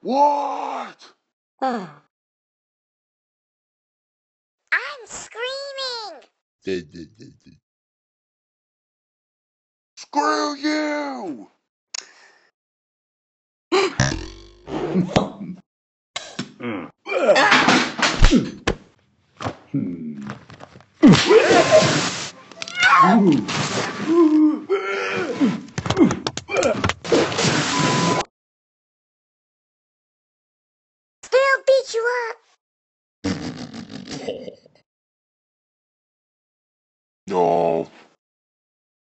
What? Hmm. I'm screaming. Screw you! Hmm. hmm. hmm. ちは。